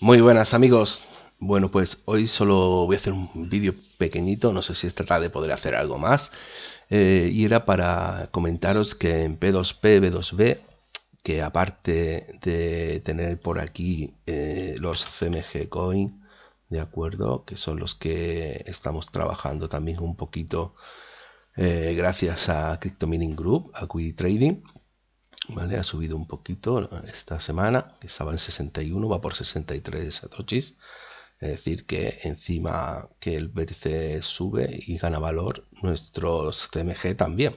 Muy buenas amigos. Bueno, pues hoy solo voy a hacer un vídeo pequeñito, no sé si es tratar de poder hacer algo más. Eh, y era para comentaros que en P2P, B2B, que aparte de tener por aquí eh, los CMG Coin, ¿de acuerdo? Que son los que estamos trabajando también un poquito eh, gracias a Crypto Mining Group, a Quick Trading. ¿Vale? Ha subido un poquito esta semana, estaba en 61, va por 63 satoshis. Es decir, que encima que el BTC sube y gana valor, nuestros CMG también.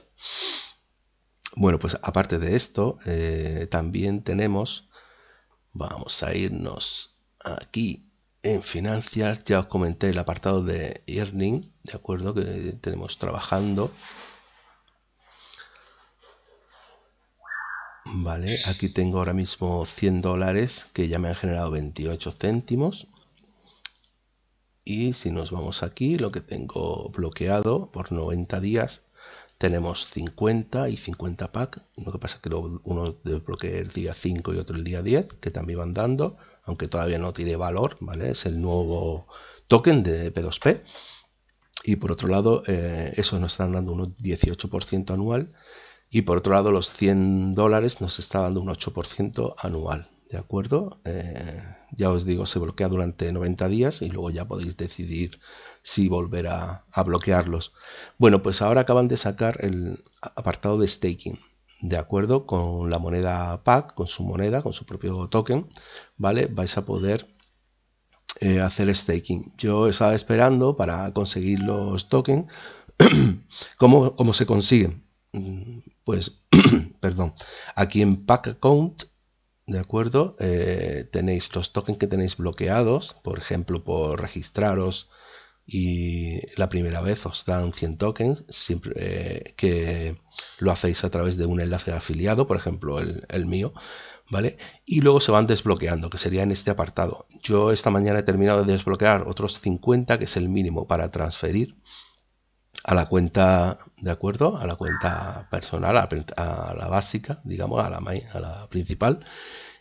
Bueno, pues aparte de esto, eh, también tenemos, vamos a irnos aquí en Financial, ya os comenté el apartado de Earning, ¿de acuerdo? Que tenemos trabajando. Vale, aquí tengo ahora mismo 100 dólares que ya me han generado 28 céntimos. Y si nos vamos aquí, lo que tengo bloqueado por 90 días, tenemos 50 y 50 pack. Lo que pasa es que uno desbloquea el día 5 y otro el día 10, que también van dando, aunque todavía no tiene valor, ¿vale? Es el nuevo token de P2P. Y por otro lado, eh, eso nos están dando un 18% anual. Y por otro lado, los 100 dólares nos está dando un 8% anual. ¿De acuerdo? Eh, ya os digo, se bloquea durante 90 días y luego ya podéis decidir si volver a, bloquearlos. Bueno, pues ahora acaban de sacar el apartado de staking. De acuerdo con la moneda PAC, con su moneda, con su propio token, ¿vale? Vais a poder eh, hacer staking. Yo estaba esperando para conseguir los tokens. ¿Cómo, ¿Cómo se consiguen? Pues, perdón, aquí en Pack Account ¿De acuerdo? Eh, tenéis los tokens que tenéis bloqueados, por ejemplo, por registraros y la primera vez os dan 100 tokens, siempre eh, que lo hacéis a través de un enlace afiliado, por ejemplo, el, el, mío, ¿vale? Y luego se van desbloqueando, que sería en este apartado. Yo esta mañana he terminado de desbloquear otros 50, que es el mínimo para transferir a la cuenta, ¿de acuerdo? A la cuenta personal, a, la básica, digamos, a la, principal.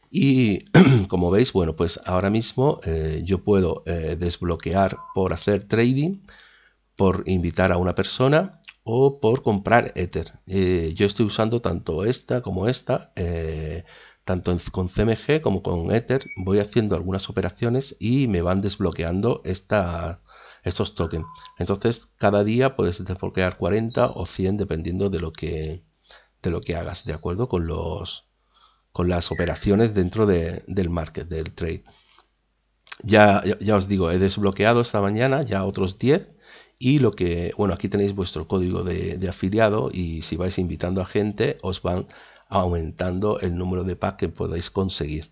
Y como veis, bueno, pues ahora mismo eh, yo puedo eh, desbloquear por hacer trading, por invitar a una persona o por comprar Ether. Eh, yo estoy usando tanto esta como esta, tanto con CMG como con Ether. Voy haciendo algunas operaciones y me van desbloqueando esta estos tokens. Entonces, cada día puedes desbloquear 40 o 100 dependiendo de lo que, de lo que hagas, ¿de acuerdo? Con, los, con las operaciones dentro del market, del trade. Ya, ya, os digo, he desbloqueado esta mañana ya otros 10 y lo que, bueno, aquí tenéis vuestro código de, de, afiliado y si vais invitando a gente os van aumentando el número de packs que podáis conseguir.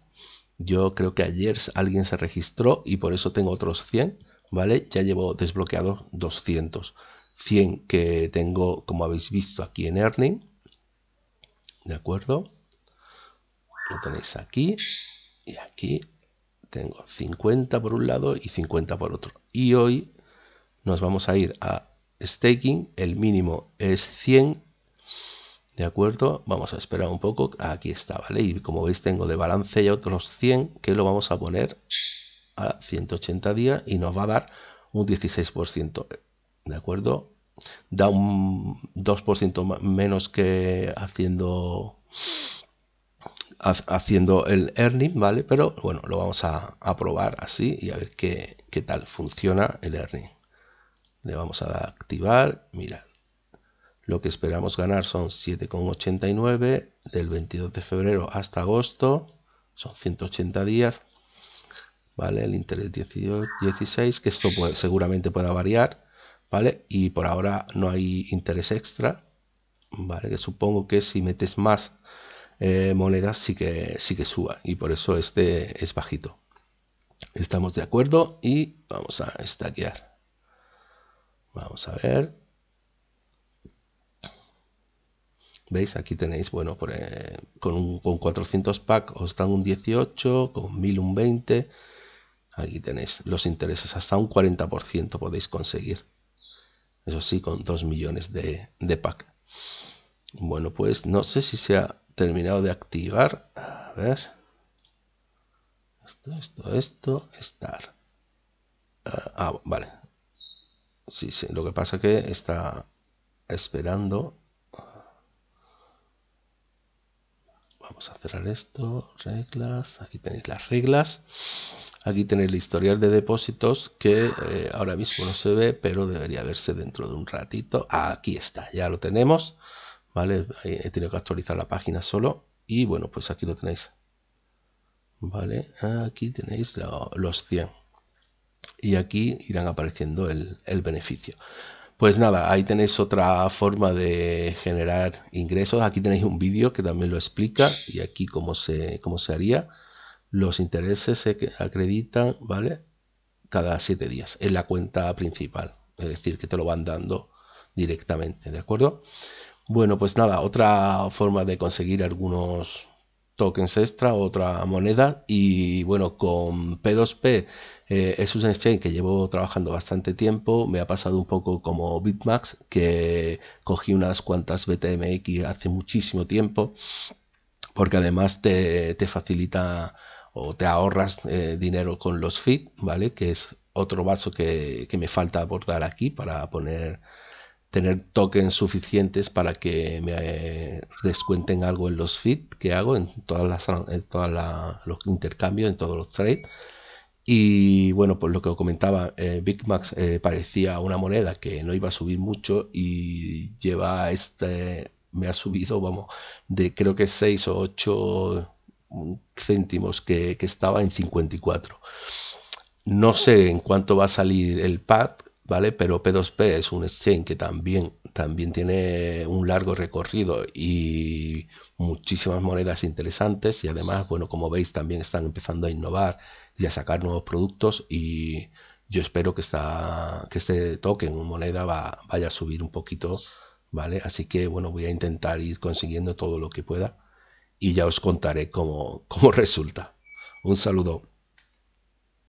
Yo creo que ayer alguien se registró y por eso tengo otros 100 ¿vale? Ya llevo desbloqueado 200. 100 que tengo, como habéis visto aquí en Earning. ¿De acuerdo? Lo tenéis aquí. Y aquí tengo 50 por un lado y 50 por otro. Y hoy nos vamos a ir a staking. El mínimo es 100. ¿De acuerdo? Vamos a esperar un poco. Aquí está, ¿vale? Y como veis tengo de balance ya otros 100 que lo vamos a poner a 180 días y nos va a dar un 16%. ¿De acuerdo? Da un 2% menos que haciendo haciendo el earning, ¿vale? Pero bueno, lo vamos a, probar así y a ver qué, qué, tal funciona el earning. Le vamos a activar, mirad. Lo que esperamos ganar son 7,89 del 22 de febrero hasta agosto. Son 180 días. ¿Vale? El interés 18, 16, que esto seguramente pueda variar, ¿vale? Y por ahora no hay interés extra, ¿vale? Que supongo que si metes más eh, monedas sí que, sí que suba y por eso este es bajito. Estamos de acuerdo y vamos a stackear. Vamos a ver. ¿Veis? Aquí tenéis, bueno, eh, con, con 400 pack os dan un 18, con 1000 un 20, Aquí tenéis los intereses, hasta un 40% podéis conseguir. Eso sí, con 2 millones de, de pack. Bueno, pues no sé si se ha terminado de activar. A ver. esto, esto, esto, estar. ah, ah vale. Sí, sí, lo que pasa que está esperando. Vamos a cerrar esto, reglas, aquí tenéis las reglas. Aquí tenéis el historial de depósitos que eh, ahora mismo no se ve, pero debería verse dentro de un ratito. Aquí está, ya lo tenemos. ¿Vale? He tenido que actualizar la página solo. Y bueno, pues aquí lo tenéis. ¿Vale? Aquí tenéis los 100. Y aquí irán apareciendo el, el beneficio. Pues nada, ahí tenéis otra forma de generar ingresos. Aquí tenéis un vídeo que también lo explica y aquí cómo se, cómo se haría. Los intereses se acreditan, ¿vale? Cada siete días en la cuenta principal. Es decir, que te lo van dando directamente, ¿de acuerdo? Bueno, pues nada, otra forma de conseguir algunos tokens extra, otra moneda y bueno, con P2P eh, es un exchange que llevo trabajando bastante tiempo, me ha pasado un poco como Bitmax, que cogí unas cuantas BTMX hace muchísimo tiempo, porque además te, facilita o te ahorras eh, dinero con los feed, ¿vale? Que es otro vaso que, que me falta abordar aquí para poner tener tokens suficientes para que me eh, descuenten algo en los feed que hago en todas las en todos los intercambios en todos los trades y bueno, pues lo que os comentaba, eh, Big Max eh, parecía una moneda que no iba a subir mucho y lleva este, me ha subido, vamos, de creo que 6 o 8 céntimos que, que estaba en 54. No sé en cuánto va a salir el pad, ¿vale? Pero P2P es un exchange que también, también tiene un largo recorrido y muchísimas monedas interesantes y además, bueno, como veis, también están empezando a innovar y a sacar nuevos productos y yo espero que, esta, que este token o moneda va, vaya a subir un poquito, ¿vale? Así que, bueno, voy a intentar ir consiguiendo todo lo que pueda y ya os contaré cómo, cómo resulta. Un saludo.